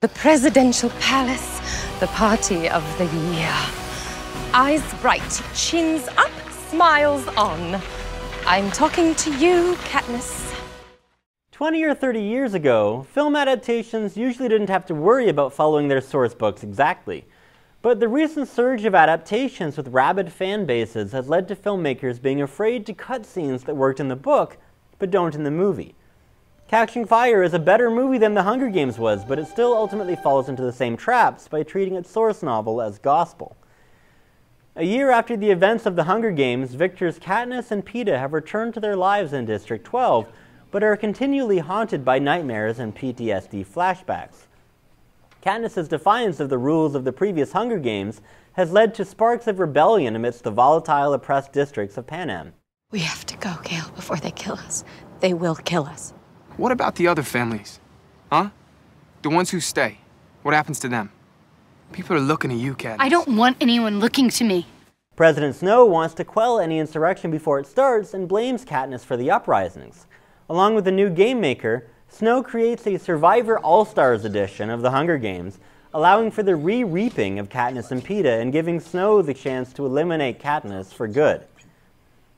The presidential palace, the party of the year. Eyes bright, chins up, smiles on. I'm talking to you, Katniss. 20 or 30 years ago, film adaptations usually didn't have to worry about following their source books exactly. But the recent surge of adaptations with rabid fan bases has led to filmmakers being afraid to cut scenes that worked in the book, but don't in the movie. Catching Fire is a better movie than The Hunger Games was, but it still ultimately falls into the same traps by treating its source novel as gospel. A year after the events of The Hunger Games, Victor's Katniss and Peeta have returned to their lives in District 12, but are continually haunted by nightmares and PTSD flashbacks. Katniss's defiance of the rules of the previous Hunger Games has led to sparks of rebellion amidst the volatile, oppressed districts of Panem. We have to go, Gale, before they kill us. They will kill us. What about the other families? Huh? The ones who stay. What happens to them? People are looking at you, Katniss. I don't want anyone looking to me. President Snow wants to quell any insurrection before it starts and blames Katniss for the uprisings. Along with the new game maker, Snow creates a Survivor All-Stars edition of the Hunger Games, allowing for the re-reaping of Katniss and Peeta and giving Snow the chance to eliminate Katniss for good.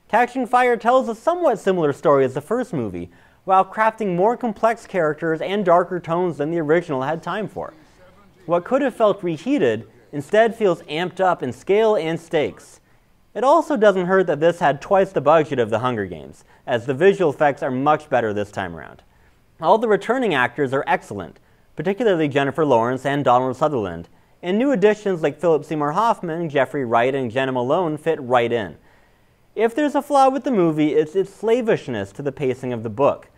Catching Fire tells a somewhat similar story as the first movie, while crafting more complex characters and darker tones than the original had time for. What could have felt reheated instead feels amped up in scale and stakes. It also doesn't hurt that this had twice the budget of The Hunger Games, as the visual effects are much better this time around. All the returning actors are excellent, particularly Jennifer Lawrence and Donald Sutherland, and new additions like Philip Seymour Hoffman, Jeffrey Wright, and Jena Malone fit right in. If there's a flaw with the movie, it's its slavishness to the pacing of the book.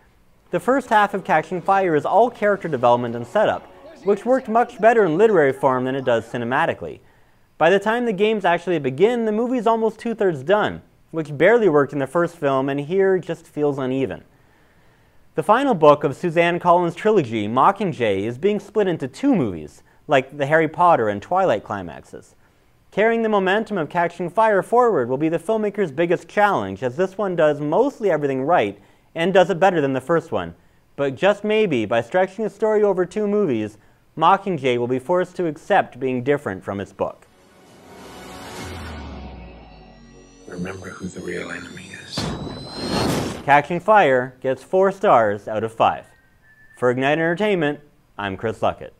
The first half of Catching Fire is all character development and setup, which worked much better in literary form than it does cinematically. By the time the games actually begin, the movie's almost two-thirds done, which barely worked in the first film and here just feels uneven. The final book of Suzanne Collins' trilogy, Mockingjay, is being split into two movies, like the Harry Potter and Twilight climaxes. Carrying the momentum of Catching Fire forward will be the filmmaker's biggest challenge, as this one does mostly everything right and does it better than the first one. But just maybe, by stretching the story over two movies, Mockingjay will be forced to accept being different from its book. Remember who the real enemy is. Catching Fire gets four stars out of five. For Ignite Entertainment, I'm Chris Luckett.